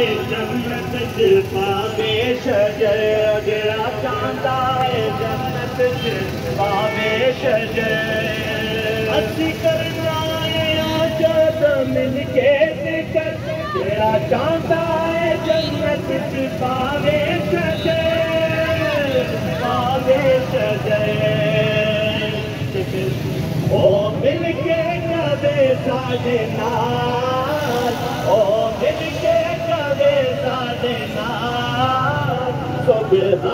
चांदा कर जड़ा चांदा है जन्नत पावे शजर पावे शजर ओ मिलके कदे साडे tenga soledad.